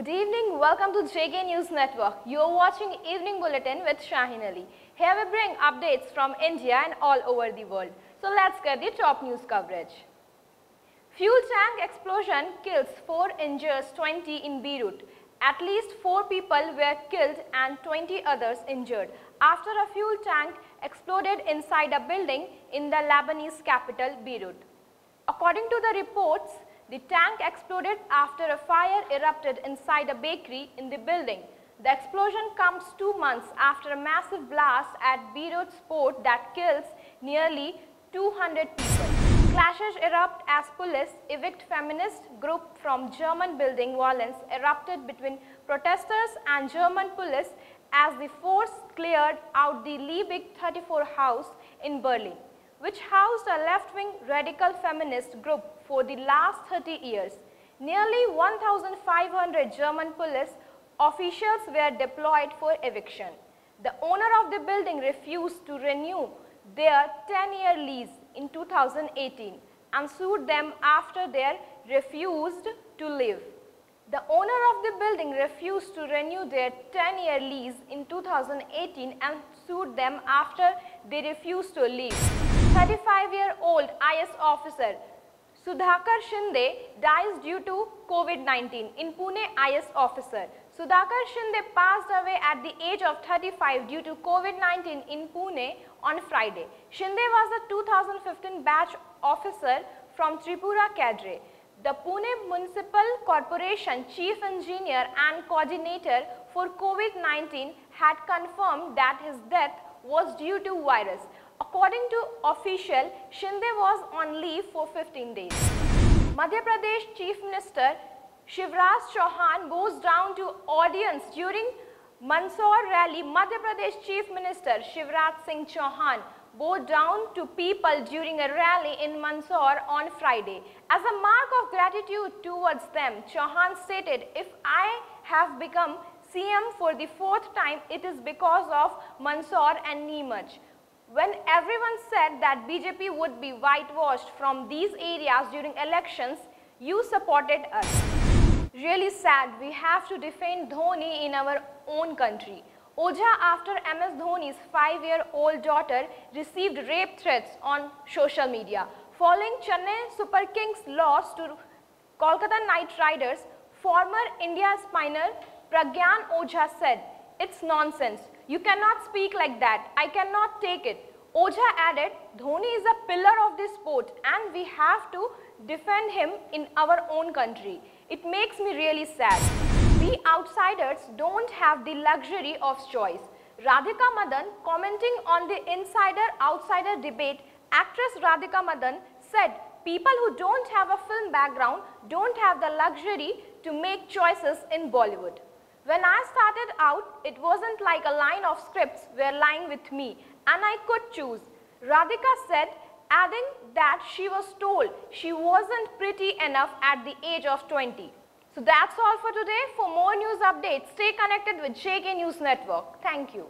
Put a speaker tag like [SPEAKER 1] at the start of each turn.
[SPEAKER 1] Good evening, welcome to JK News Network. You're watching Evening Bulletin with Shahin Ali. Here we bring updates from India and all over the world. So let's get the top news coverage. Fuel tank explosion kills 4 injures 20 in Beirut. At least 4 people were killed and 20 others injured after a fuel tank exploded inside a building in the Lebanese capital Beirut. According to the reports, the tank exploded after a fire erupted inside a bakery in the building. The explosion comes two months after a massive blast at Beirut's port that kills nearly 200 people. Clashes erupt as police evict feminist group from German building violence erupted between protesters and German police as the force cleared out the Liebig 34 house in Berlin which housed a left-wing radical feminist group for the last 30 years. Nearly 1,500 German police officials were deployed for eviction. The owner of the building refused to renew their 10-year lease in 2018 and sued them after they refused to leave. The owner of the building refused to renew their 10-year lease in 2018 and sued them after they refused to leave. 35-year-old IS officer Sudhakar Shinde dies due to COVID-19 in Pune IS officer. Sudhakar Shinde passed away at the age of 35 due to COVID-19 in Pune on Friday. Shinde was a 2015 batch officer from Tripura cadre. The Pune Municipal Corporation Chief Engineer and Coordinator for COVID-19 had confirmed that his death was due to virus. According to official, Shinde was on leave for 15 days. Madhya Pradesh Chief Minister Shivraj Chauhan goes down to audience during Mandsaur rally. Madhya Pradesh Chief Minister Shivraj Singh Chauhan bowed down to people during a rally in Mandsaur on Friday. As a mark of gratitude towards them, Chauhan stated, if I have become CM for the fourth time, it is because of Mandsaur and Neemuch. When everyone said that BJP would be whitewashed from these areas during elections, you supported us. Really sad, we have to defend Dhoni in our own country. Oja after MS Dhoni's 5-year-old daughter received rape threats on social media. Following Chennai Super Kings loss to Kolkata Knight Riders, former India spinner Pragyan Oja said, it's nonsense. You cannot speak like that. I cannot take it. Oja added, Dhoni is a pillar of this sport and we have to defend him in our own country. It makes me really sad. We outsiders don't have the luxury of choice. Radhika Madan, commenting on the insider-outsider debate, actress Radhika Madan said, people who don't have a film background don't have the luxury to make choices in Bollywood. When I started out, it wasn't like a line of scripts were lying with me and I could choose. Radhika said, adding that she was told she wasn't pretty enough at the age of 20. So that's all for today. For more news updates, stay connected with JK News Network. Thank you.